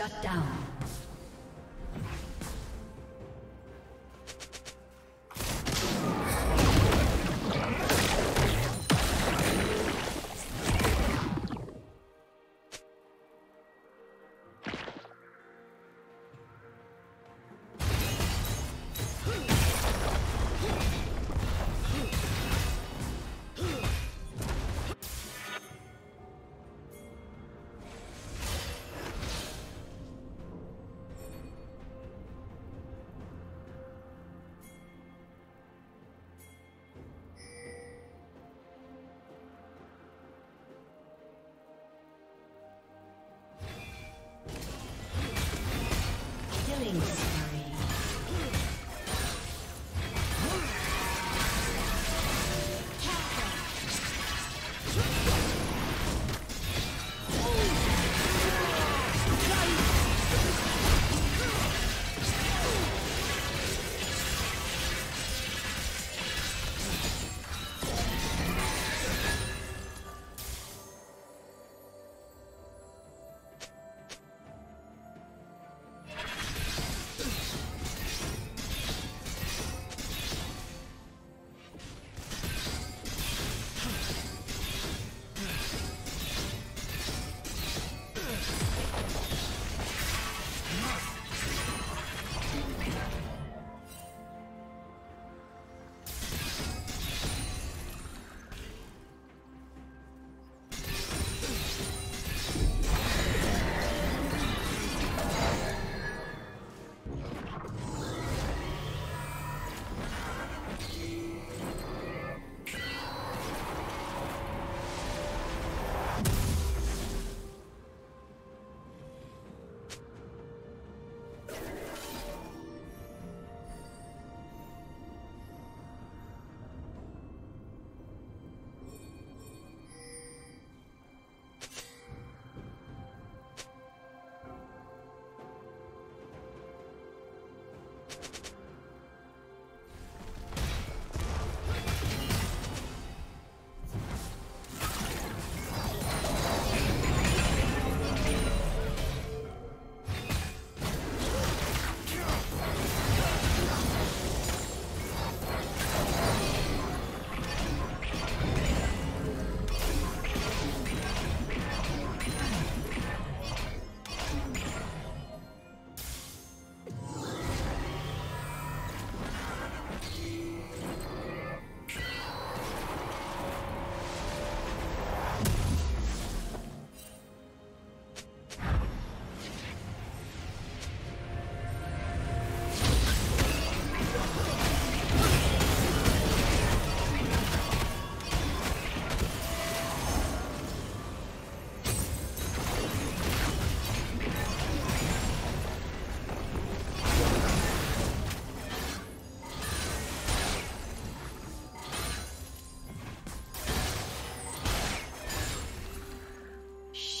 Shut down.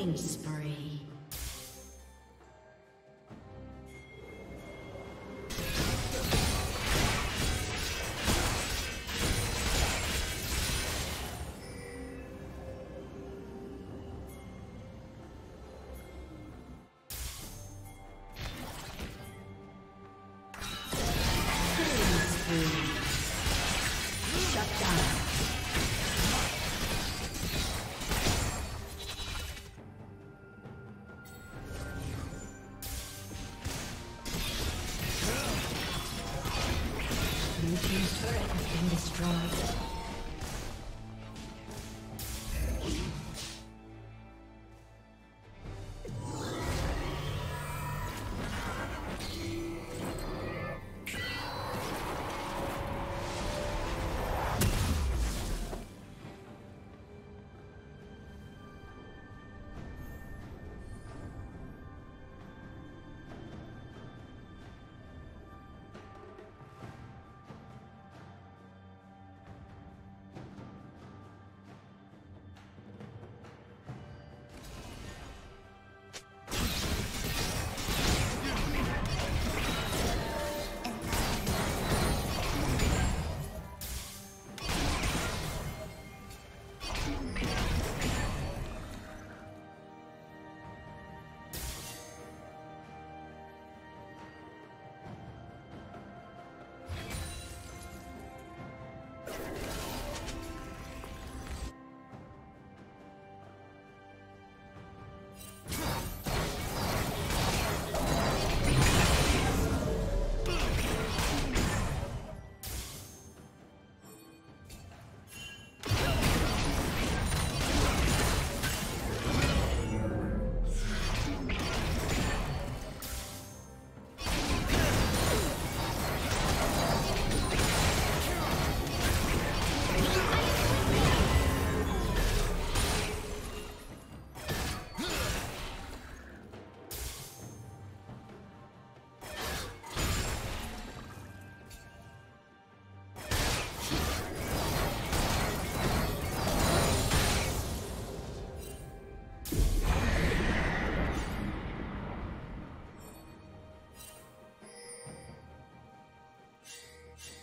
Killing been destroyed.